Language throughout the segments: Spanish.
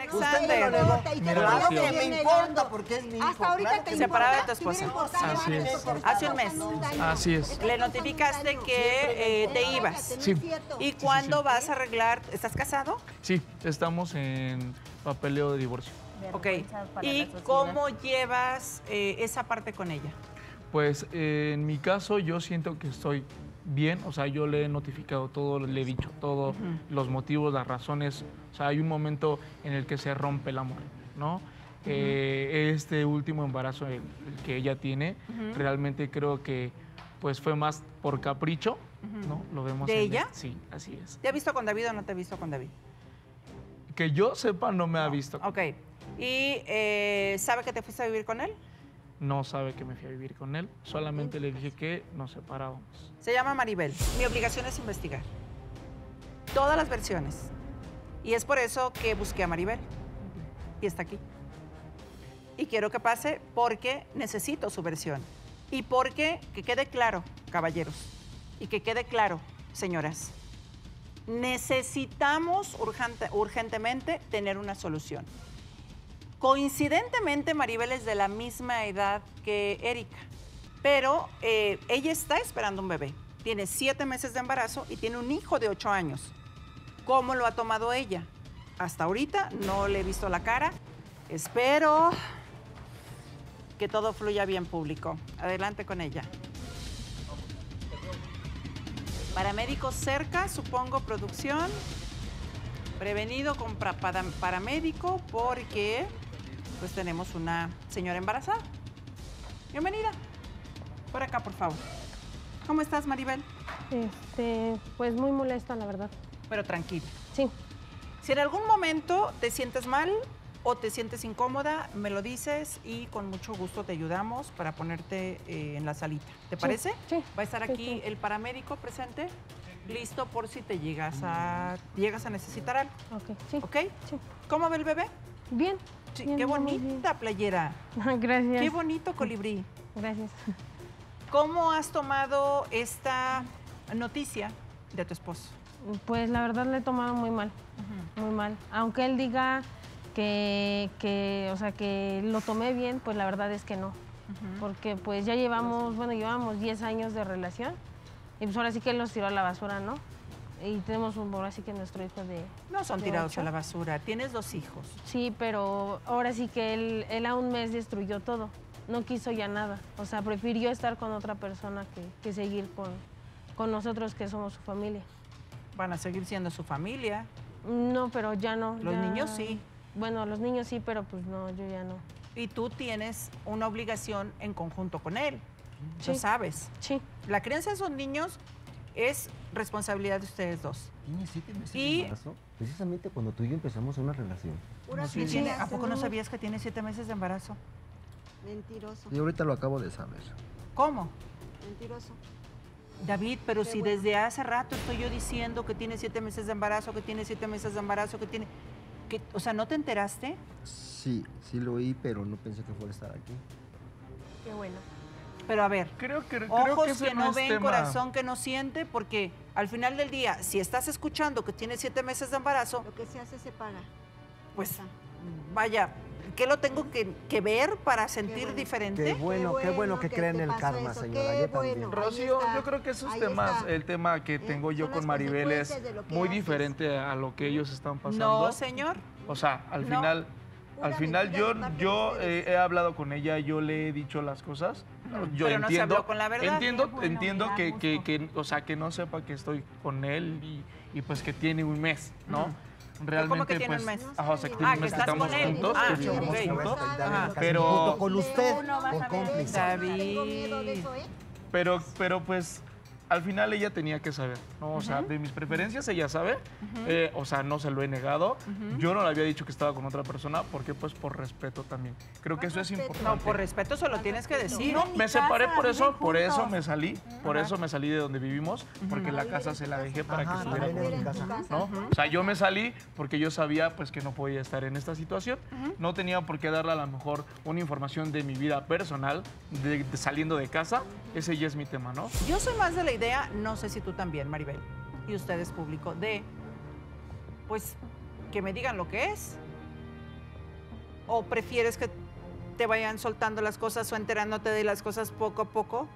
Alexander. Claro que me importa porque es mi hijo. Hasta ahorita claro te. Separado de tu esposa. Así es. pero Hace un mes. Así es. Le notificaste que eh, te ibas. Sí. ¿Y cuándo vas a arreglar? ¿Estás casado? Sí, estamos en papeleo de divorcio. Ok. ¿Y cómo llevas eh, esa parte con ella? Pues eh, en mi caso yo siento que estoy bien, o sea, yo le he notificado todo, le he dicho todo, los motivos, las razones, o sea, hay un momento en el que se rompe el amor, ¿no? Eh, este último embarazo el, el que ella tiene, realmente creo que pues fue más por capricho, ¿no? Lo vemos ¿De en ella? el- sí, así es. ¿Te ha visto con David o no te ha visto con David? Que yo sepa no me ha visto, Ok. ¿Y eh, sabe que te fuiste a vivir con él? No sabe que me fui a vivir con él, solamente le dije que nos separábamos. Se llama Maribel. Mi obligación es investigar. Todas las versiones. Y es por eso que busqué a Maribel. Y está aquí. Y quiero que pase porque necesito su versión. Y porque, que quede claro, caballeros, y que quede claro, señoras, necesitamos urgente- urgentemente tener una solución. Coincidentemente, Maribel es de la misma edad que Erika, pero eh, ella está esperando un bebé. Tiene siete meses de embarazo y tiene un hijo de ocho años. ¿Cómo lo ha tomado ella? Hasta ahorita no le he visto la cara. Espero que todo fluya bien público. Adelante con ella. Paramédicos cerca, supongo, producción. Prevenido con paramédico porque pues tenemos una señora embarazada. Bienvenida. Por acá, por favor. ¿Cómo estás, Maribel? Este, pues muy molesta, la verdad. Pero tranquila. Sí, Si en algún momento te sientes mal o te sientes incómoda, me lo dices y con mucho gusto te ayudamos para ponerte eh, en la salita. ¿Te parece? sí, Va a estar sí, aquí sí. el paramédico presente, listo por si te llegas a, llegas a necesitar algo. ok, sí. ¿Ok? Sí. ¿Cómo ve el bebé? Bien. Qué bonita playera. Gracias. Qué bonito colibrí. Gracias. ¿Cómo has tomado esta noticia de tu esposo? Pues la verdad le he tomado muy mal, muy mal. Aunque él diga que, que, o sea, que lo tomé bien, pues la verdad es que no. Porque pues ya llevamos, bueno, llevamos 10 años de relación y pues ahora sí que él nos tiró a la basura, ¿no? Y tenemos un, ahora sí que nuestro hijo de... No son de tirados ocho. a la basura. Tienes dos hijos. Sí, pero ahora sí que él, él a un mes destruyó todo. No quiso ya nada. O sea, prefirió estar con otra persona que, que seguir con, con nosotros que somos su familia. Van a seguir siendo su familia. No, pero ya no. Los ya- niños sí. Bueno, los niños sí, pero pues no, yo ya no. Y tú tienes una obligación en conjunto con él. Lo Sí. sabes. Sí, La crianza de esos niños es responsabilidad de ustedes dos. Tiene siete meses Y- de embarazo, precisamente cuando tú y yo empezamos una relación. Sí, tiene- ¿A poco no sabías que tiene siete meses de embarazo? Mentiroso, Y ahorita lo acabo de saber. ¿Cómo? mentiroso. David, pero Qué si bueno. desde hace rato estoy yo diciendo que tiene siete meses de embarazo, que tiene siete meses de embarazo, que tiene... Que, o sea, ¿no te enteraste? Sí, sí lo oí, pero no pensé que fuera a estar aquí. qué bueno. Pero a ver, Creo que, creo ojos que, no es ven, tema. corazón que no siente, porque al final del día, si estás escuchando que tiene siete meses de embarazo, Lo que se hace se paga. pues Está. vaya, ¿qué lo tengo que, que ver para sentir bueno. diferente? Qué bueno, qué bueno que que creen el karma, eso, señora. qué Yo bueno. Rocío, está, yo creo que esos temas, está. el tema que ¿Eh? tengo yo con Maribel es muy haces. diferente a lo que ellos están pasando. No, señor. O sea, al No. final, al final yo, yo eh, he hablado con ella, yo le he dicho las cosas. Yo Pero no se entiendo, habló con la verdad. entiendo, Qué bueno, entiendo me da que, que, gusto. que, o sea, que no sepa que estoy con él y, y pues que tiene un mes, ¿no? Realmente, ¿Cómo que tiene pues, un mes? ajá, o sea, que Ah, tiene un que mes que estás estamos con él. juntos, Ah, que vivimos ok. juntos. Ajá. Pero- Junto con usted, Tú no vas por a ver cómplice. David. Tengo miedo de eso, ¿eh? Pero, pero pues al final ella tenía que saber, ¿no? O sea, de mis preferencias ella sabe, eh, o sea, no se lo he negado. Yo no le había dicho que estaba con otra persona, porque pues por respeto también. Creo que eso es respeto? importante. No, por respeto se lo tienes que decir. No, me separé casa, por eso, por eso me salí, por eso me salí de donde vivimos, porque la casa se la dejé para que Ajá, estuviera también con en casa. ¿no? O sea, yo me salí porque yo sabía pues que no podía estar en esta situación. No tenía por qué darle a lo mejor una información de mi vida personal, de, de saliendo de casa. Ese ya es mi tema, ¿no? Yo soy más de la idea, no sé si tú también, Maribel, y ustedes público, de, pues, que me digan lo que es ¿O prefieres que te vayan soltando las cosas o enterándote de las cosas poco a poco?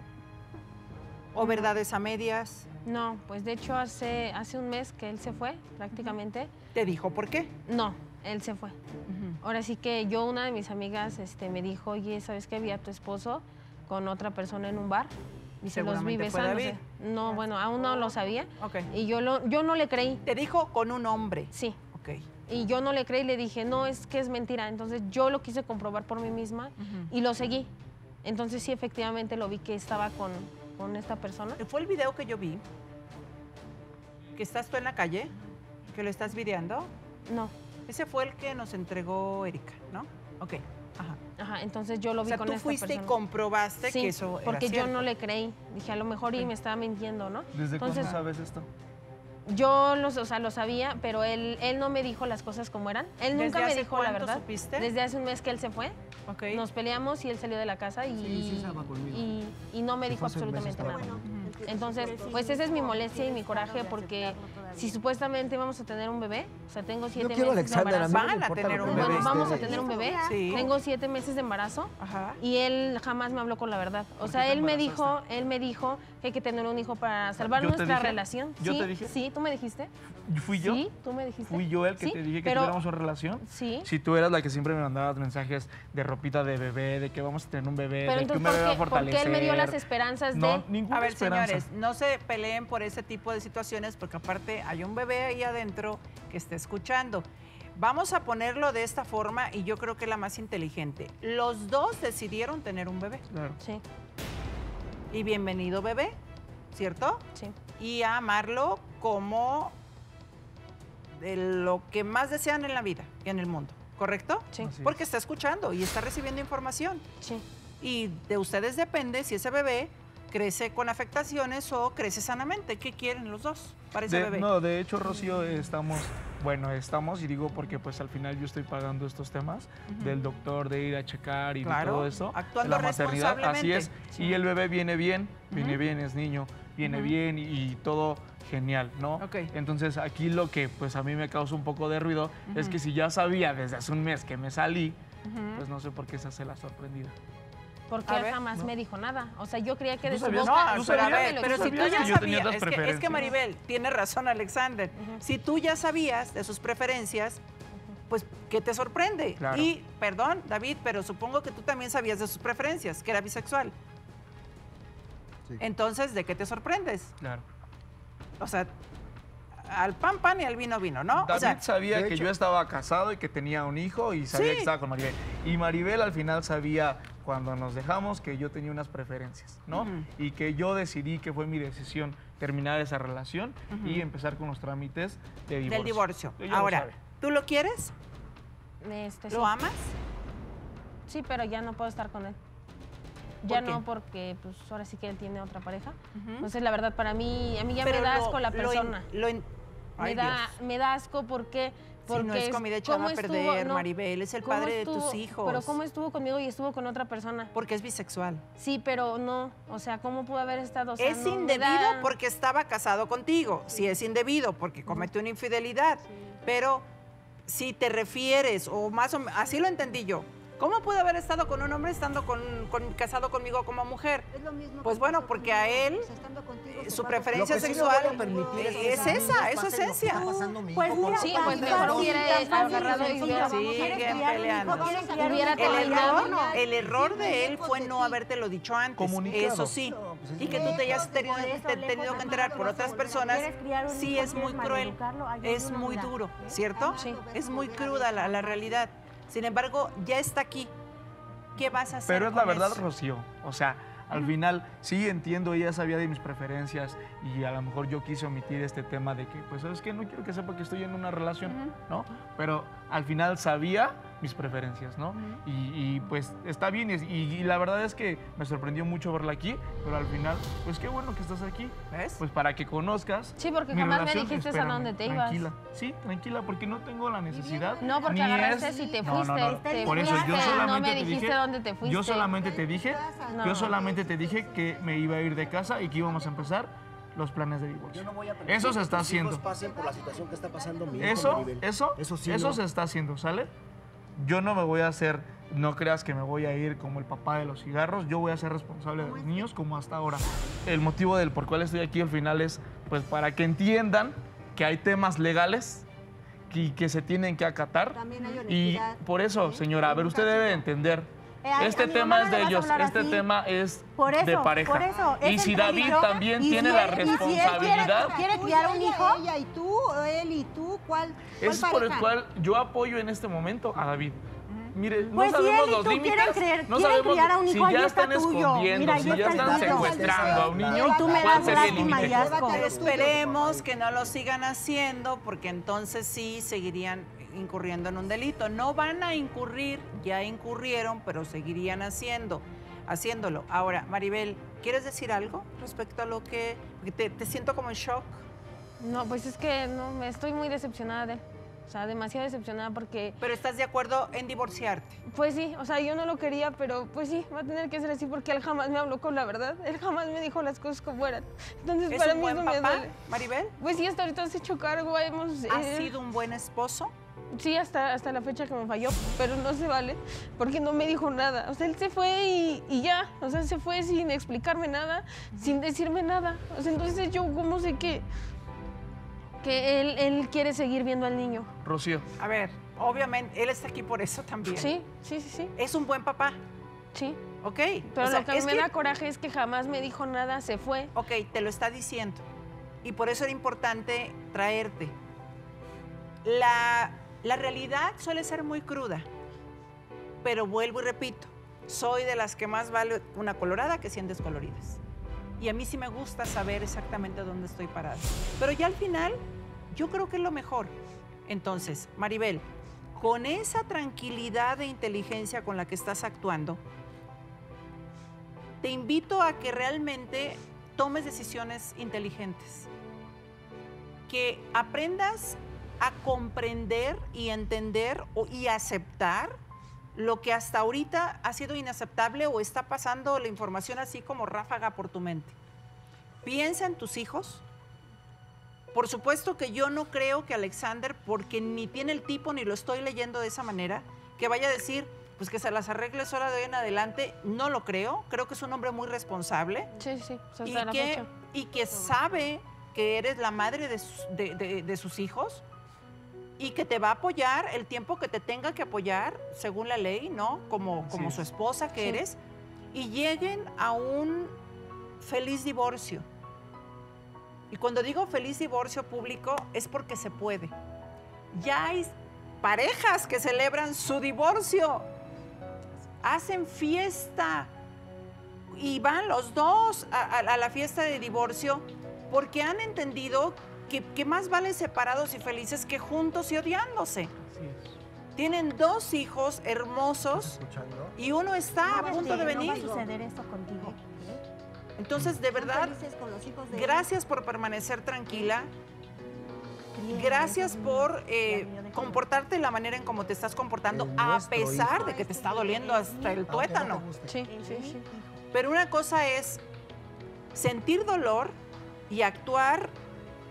¿O verdades a medias? No, pues de hecho hace, hace un mes que él se fue prácticamente. ¿Te dijo por qué? No, él se fue. Ahora sí que yo, una de mis amigas, este, me dijo, oye, ¿sabes qué? Vi a tu esposo con otra persona en un bar. Dice, los vi. No, bueno, aún no lo sabía. Ok. Y yo, lo, yo no le creí. Te dijo con un hombre. Sí. Ok. Y yo no le creí y le dije, no, es que es mentira. Entonces yo lo quise comprobar por mí misma y lo seguí. Entonces sí, efectivamente lo vi que estaba con, con esta persona. Fue el video que yo vi. Que estás tú en la calle, que lo estás videando. No. Ese fue el que nos entregó Erika, ¿no? Ok. Ajá. Ajá, entonces yo lo O vi sea, con tú esta fuiste persona. y comprobaste Sí, que eso era porque yo no le creí. Dije, a lo mejor y me estaba mintiendo, ¿no? ¿Desde Entonces, cuándo sabes esto? Yo los, o sea, lo sabía, pero él, él no me dijo las cosas como eran. Él ¿Desde nunca me dijo la verdad. supiste? Desde hace un mes que él se fue. Ok. Nos peleamos y él salió de la casa y, Sí, sí estaba conmigo. y, y no me dijo absolutamente nada. Entonces, pues esa es mi molestia y mi coraje porque si supuestamente vamos a tener un bebé, o sea, tengo siete quiero meses de Alexander, a mí embarazo. no me Van a importa tener un bebé. Bueno, vamos a tener un bebé. Sí. Tengo siete meses de embarazo. Ajá. Y él jamás me habló con la verdad. O sea, te él me dijo, él me dijo que hay que tener un hijo para salvar ¿Yo te nuestra dije? relación. ¿Yo sí, te dije? Sí, tú me dijiste. ¿Fui yo? Sí, tú me dijiste. ¿Fui yo el que Sí, te dije que pero- tuviéramos una relación? Sí. Si tú eras la que siempre me mandabas mensajes de ropita de bebé, de que vamos a tener un bebé, Pero de que un entonces, bebé va a ¿por qué, por qué fortalecer. él me dio las esperanzas No, de... ninguna A ver, esperanza. señores, no se peleen por ese tipo de situaciones porque aparte hay un bebé ahí adentro que está escuchando. Vamos a ponerlo de esta forma y yo creo que es la más inteligente. Los dos decidieron tener un bebé. Claro. Sí, Y bienvenido bebé, ¿cierto? sí. Y a amarlo como de lo que más desean en la vida y en el mundo, ¿correcto? Sí. Es. Porque está escuchando y está recibiendo información. Sí. Y de ustedes depende si ese bebé crece con afectaciones o crece sanamente. ¿Qué quieren los dos para ese De- bebé? no, de hecho, Rocío, estamos, bueno, estamos, y digo porque pues al final yo estoy pagando estos temas del doctor, de ir a checar y de Claro, todo eso. actuando la maternidad, así es. responsablemente. Y el bebé viene bien, viene Ujú. bien, es niño, viene Ujú. bien y, y todo genial, ¿no? Entonces aquí lo que pues a mí me causa un poco de ruido es que si ya sabía desde hace un mes que me salí, pues no sé por qué se hace la sorprendida. Porque A jamás no. me dijo nada. O sea, yo creía que ¿Tú de su sabías? boca... No, ¿Tú pero a ver, pero si tú ya que yo tenía sabías, es que, es que preferencias? Maribel, tiene razón Alexander, si tú ya sabías de sus preferencias, pues, ¿qué te sorprende? Claro. Y, perdón, David, pero supongo que tú también sabías de sus preferencias, que era bisexual. Sí. Entonces, ¿de qué te sorprendes? Claro. O sea, al pan pan y al vino vino, ¿no? David o sea, sabía que hecho- yo estaba casado y que tenía un hijo y sabía Sí. que estaba con Maribel. Y Maribel al final sabía cuando nos dejamos que yo tenía unas preferencias, ¿no? Y que yo decidí que fue mi decisión terminar esa relación y empezar con los trámites de divorcio. del divorcio. Ella lo Ahora. ¿tú lo quieres? Este, ¿Lo sí. amas? Sí, pero ya no puedo estar con él. Ya no, porque pues ahora sí que él tiene otra pareja. Entonces, la verdad, para mí, a mí ya Pero me da lo- asco la lo in- persona. lo in- Ay, me, da, me da asco porque... Si no es comida echada ¿cómo a perder, No, Maribel, es el ¿cómo padre de tus hijos. Pero ¿cómo estuvo conmigo y estuvo con otra persona? Porque es bisexual. Sí, pero no. O sea, ¿cómo pudo haber estado? O sea, es no, indebido da- porque estaba casado contigo. Sí, es indebido porque cometió una infidelidad. Pero si te refieres, o más o menos, así lo entendí yo. ¿Cómo pudo haber estado con un hombre estando con, con- casado conmigo como mujer? Es lo mismo Pues bueno, porque conmigo, a él, contigo, eh, su preferencia Lo que sí no sexual es esa, es su esencia. está pasando mi Pues mira, Sí, pues mejor hubiera agarrado y hubiera- peleando. El error, el error de él fue no habértelo dicho antes. Eso sí. Pues es Y que tú te hayas tenido, que enterar por otras personas, ¿Quieres criar un sí es muy ¿Quieres cruel, es muy duro, ¿cierto? Sí. Es muy cruda la realidad. Sin embargo, ya está aquí. ¿Qué vas a hacer Pero es la verdad, eso? Rocío. O sea, al final sí entiendo, ella sabía de mis preferencias y a lo mejor yo quise omitir este tema de que, pues, ¿sabes qué? No quiero que sepa que estoy en una relación, ¿no? Pero al final sabía mis preferencias, ¿no? y, y, pues está bien y, y la verdad es que me sorprendió mucho verla aquí, pero al final, pues qué bueno que estás aquí, ¿Ves? pues para que conozcas. Sí, porque mi jamás me relación, dijiste a espérame, dónde te ibas. Tranquila, sí, tranquila, porque no tengo la necesidad. No, porque ni agarraste es- y te No, fuiste. no, no, te Por eso yo fuiste, solamente no me te dijiste dije, dónde te fuiste. Yo solamente te dije, No. yo solamente te dije que me iba a ir de casa y que íbamos a empezar los planes de divorcio. Yo no a Eso se está haciendo. pasen por la situación que está pasando mi Eso, eso, Eso eso, sí, no. se está haciendo, ¿sale? Yo no me voy a hacer, no creas que me voy a ir como el papá de los cigarros, yo voy a ser responsable de los niños como hasta ahora. El motivo del por cual estoy aquí al final es pues para que entiendan que hay temas legales y que se tienen que acatar. También hay Y por eso, señora, a ver, usted debe entender. Eh, Este tema es de ellos, este así. tema es Por eso, de pareja. por eso, y si David también tiene la él- y si él quiere- responsabilidad, quiere criar un hijo, Ella y tú, o él y tú, ¿cuál? cuál Eso es por el cual yo apoyo en este momento a David. Mire, Pues no si sabemos los tú límites, no sabemos criar a un si hijo, ahí ya está están tuyo. escondiendo, Mira, si ya está están secuestrando a un niño, Y tú me ¿cuál das lástima y asco. Esperemos que no lo sigan haciendo porque entonces sí seguirían incurriendo en un delito. No van a incurrir, ya incurrieron, pero seguirían haciendo, haciéndolo. Ahora, Maribel, ¿quieres decir algo respecto a lo que te, te siento como en shock? No, pues es que no, me estoy muy decepcionada de él. O sea, demasiado decepcionada porque, Pero estás de acuerdo en divorciarte. pues sí, o sea, yo no lo quería, pero pues sí, va a tener que ser así porque él jamás me habló con la verdad. Él jamás me dijo las cosas como eran. Entonces, ¿Es para un mí buen eso me duele. Maribel? Pues sí, hasta ahorita se hecho cargo, hemos... ¿Has eh, sido un buen esposo? Sí, hasta, hasta la fecha que me falló, pero no se vale porque no me dijo nada. O sea, él se fue y, y ya. O sea, se fue sin explicarme nada, sin decirme nada. O sea, entonces yo cómo sé que, que él, él quiere seguir viendo al niño. Rocío, A ver, obviamente, él está aquí por eso también. Sí, sí, sí, sí, Es un buen papá, sí. ¿ok? Pero O sea, lo que a mí me que- da coraje es que jamás me dijo nada, se fue. Ok, te lo está diciendo. Y por eso era importante traerte. La, la realidad suele ser muy cruda. Pero vuelvo y repito, soy de las que más vale una colorada que 100 descoloridas. Y a mí sí me gusta saber exactamente dónde estoy parada. Pero ya al final, yo creo que es lo mejor. Entonces, Maribel, con esa tranquilidad e inteligencia con la que estás actuando, te invito a que realmente tomes decisiones inteligentes, que aprendas a comprender y entender y aceptar lo que hasta ahorita ha sido inaceptable o está pasando la información así como ráfaga por tu mente. Piensa en tus hijos. Por supuesto que yo no creo que Alexander, porque ni tiene el tipo ni lo estoy leyendo de esa manera, que vaya a decir, pues que se las arregle sola de hoy en adelante. No lo creo. Creo que es un hombre muy responsable Sí, sí, y que, y que sabe que eres la madre de de- de- de sus hijos y que te va a apoyar el tiempo que te tenga que apoyar según la ley, ¿no? Como, como es. su esposa que Sí. eres, y lleguen a un feliz divorcio. Y cuando digo feliz divorcio público es porque se puede. Ya hay parejas que celebran su divorcio, hacen fiesta y van los dos a, a- a la fiesta de divorcio porque han entendido que, que más vale separados y felices que juntos y odiándose. así es. Tienen dos hijos hermosos y uno está a punto de No va a venir. suceder esto contigo. Entonces, de verdad, felices con los hijos de gracias por permanecer tranquila. Gracias por eh, comportarte de la manera en cómo te estás comportando, a pesar de que te está doliendo hasta el tuétano. Sí, sí, sí. Pero una cosa es sentir dolor y actuar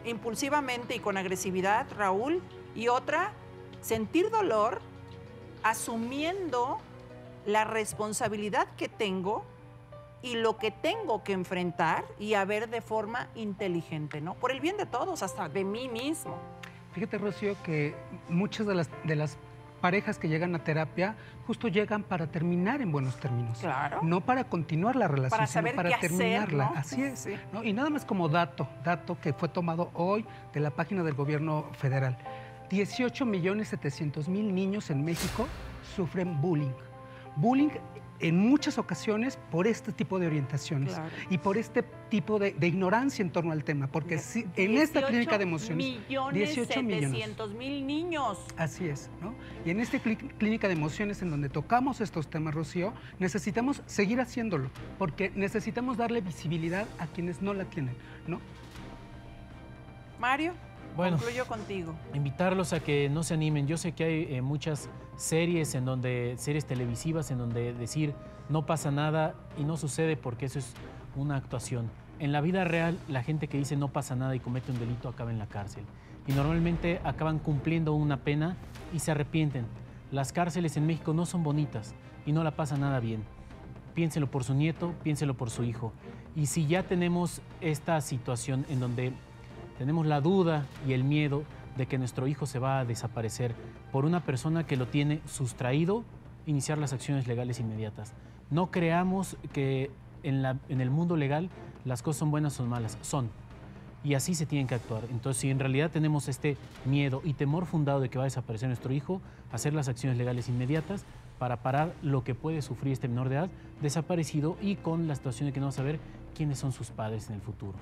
impulsivamente y con agresividad, Raúl, y otra, sentir dolor asumiendo la responsabilidad que tengo y lo que tengo que enfrentar y a ver de forma inteligente, ¿no? Por el bien de todos, hasta de mí mismo. Fíjate, Rocío, que muchas de las, de las parejas que llegan a terapia justo llegan para terminar en buenos términos. Claro. No para continuar la relación, Para sino para qué hacer, terminarla. ¿no? Así es. Sí. ¿no? Y nada más como dato, dato que fue tomado hoy de la página del gobierno federal. 18 millones 700 mil niños en México sufren bullying. Bullying en muchas ocasiones por este tipo de orientaciones Claro. y por este tipo de, de ignorancia en torno al tema, porque si, en esta 18 clínica de emociones... Millones 18 millones. 700 mil niños. Así es, ¿no? Y en esta clí- clínica de emociones en donde tocamos estos temas, Rocío, necesitamos seguir haciéndolo, porque necesitamos darle visibilidad a quienes no la tienen, ¿no? Mario, Bueno. concluyo contigo. invitarlos a que no se animen. Yo sé que hay eh, muchas series en donde, series televisivas en donde decir no pasa nada y no sucede porque eso es una actuación. En la vida real, la gente que dice no pasa nada y comete un delito acaba en la cárcel. Y normalmente acaban cumpliendo una pena y se arrepienten. Las cárceles en México no son bonitas y no la pasa nada bien. Piénselo por su nieto, piénselo por su hijo. Y si ya tenemos esta situación en donde tenemos la duda y el miedo de que nuestro hijo se va a desaparecer por una persona que lo tiene sustraído, iniciar las acciones legales inmediatas. No creamos que en, el mundo legal las cosas son buenas o son malas, son. Y así se tienen que actuar. Entonces, si en realidad tenemos este miedo y temor fundado de que va a desaparecer nuestro hijo, hacer las acciones legales inmediatas para parar lo que puede sufrir este menor de edad desaparecido y con la situación de que no va a saber quiénes son sus padres en el futuro.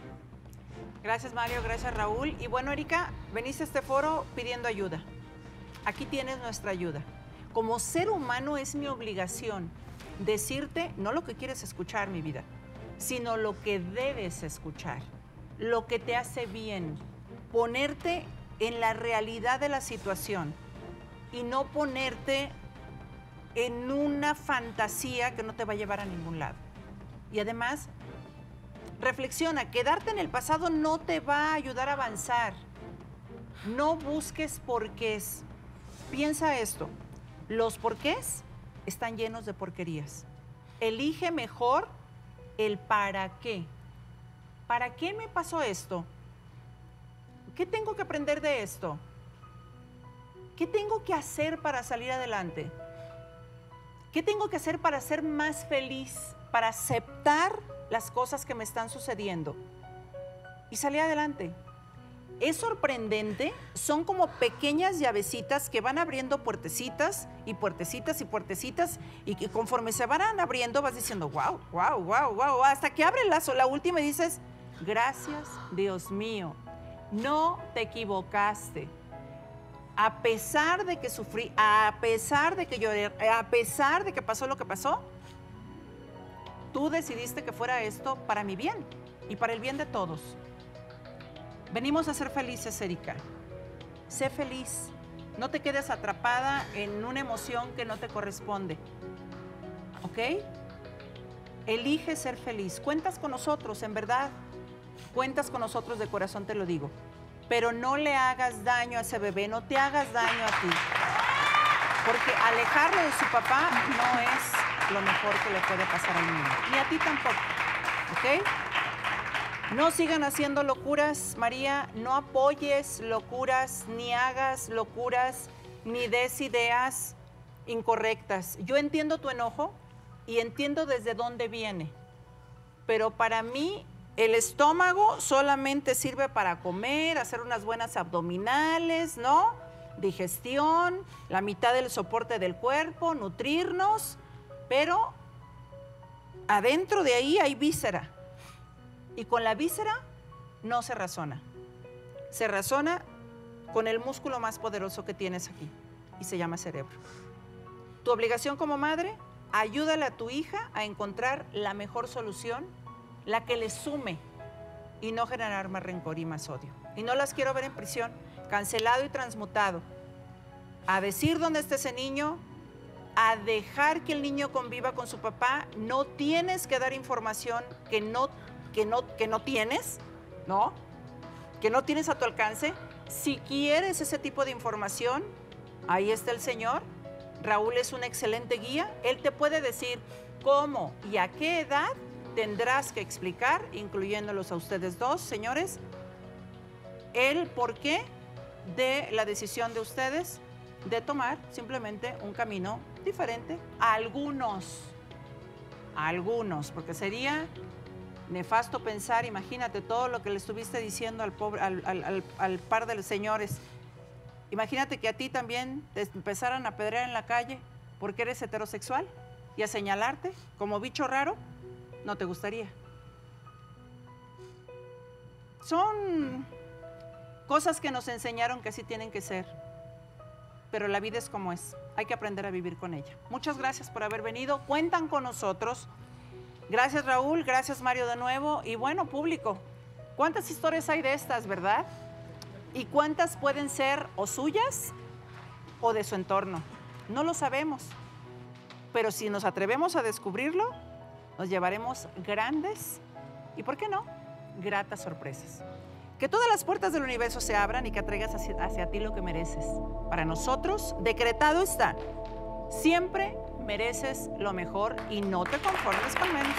Gracias Mario, gracias Raúl. Y bueno, Erika, veniste a este foro pidiendo ayuda. Aquí tienes nuestra ayuda. Como ser humano es mi obligación decirte no lo que quieres escuchar, mi vida, sino lo que debes escuchar, lo que te hace bien, ponerte en la realidad de la situación y no ponerte en una fantasía que no te va a llevar a ningún lado. Y además, reflexiona, quedarte en el pasado no te va a ayudar a avanzar. No busques porqués. Piensa esto, los porqués están llenos de porquerías. Elige mejor el para qué. ¿Para qué me pasó esto? ¿Qué tengo que aprender de esto? ¿Qué tengo que hacer para salir adelante? ¿Qué tengo que hacer para ser más feliz? Para aceptar las cosas que me están sucediendo y salir adelante. Es sorprendente, son como pequeñas llavecitas que van abriendo puertecitas y puertecitas y puertecitas y que conforme se van abriendo vas diciendo, wow, wow, wow, wow, hasta que abre la, la última y dices, gracias Dios mío, no te equivocaste. A pesar de que sufrí, a pesar de que lloré, a pesar de que pasó lo que pasó, tú decidiste que fuera esto para mi bien y para el bien de todos. Venimos a ser felices, Erika. Sé feliz. No te quedes atrapada en una emoción que no te corresponde. ¿Ok? Elige ser feliz. Cuentas con nosotros, en verdad. Cuentas con nosotros de corazón, te lo digo. Pero no le hagas daño a ese bebé, no te hagas daño a ti. Porque alejarlo de su papá no es lo mejor que le puede pasar al niño. Ni a ti tampoco. ¿Ok? No sigan haciendo locuras, María. No apoyes locuras, ni hagas locuras, ni des ideas incorrectas. Yo entiendo tu enojo y entiendo desde dónde viene. Pero para mí el estómago solamente sirve para comer, hacer unas buenas abdominales, ¿no? Digestión, la mitad del soporte del cuerpo, nutrirnos, pero adentro de ahí hay víscera. Y con la víscera no se razona. Se razona con el músculo más poderoso que tienes aquí y se llama cerebro. Tu obligación como madre, ayúdale a tu hija a encontrar la mejor solución, la que le sume y no generar más rencor y más odio. Y no las quiero ver en prisión, cancelado y transmutado. A decir dónde está ese niño, a dejar que el niño conviva con su papá, no tienes que dar información que no, que no, que no tienes, ¿no? Que no tienes a tu alcance. Si quieres ese tipo de información, ahí está el Señor. Raúl es un excelente guía. Él te puede decir cómo y a qué edad tendrás que explicar, incluyéndolos a ustedes dos, señores, el porqué de la decisión de ustedes de tomar simplemente un camino diferente algunos, algunos, porque sería nefasto pensar, imagínate todo lo que le estuviste diciendo al, pobre, al par de señores. Imagínate que a ti también te empezaran a pedrear en la calle porque eres heterosexual y a señalarte como bicho raro, no te gustaría. Son cosas que nos enseñaron que así tienen que ser, pero la vida es como es, hay que aprender a vivir con ella. Muchas gracias por haber venido, cuentan con nosotros. Gracias Raúl, gracias Mario de nuevo y bueno, público, ¿cuántas historias hay de estas, verdad? ¿Y cuántas pueden ser o suyas o de su entorno? No lo sabemos, pero si nos atrevemos a descubrirlo, nos llevaremos grandes y, ¿por qué no?, gratas sorpresas. Que todas las puertas del universo se abran y que atraigas hacia, hacia ti lo que mereces. Para nosotros, decretado está Siempre mereces lo mejor y no te conformes con menos.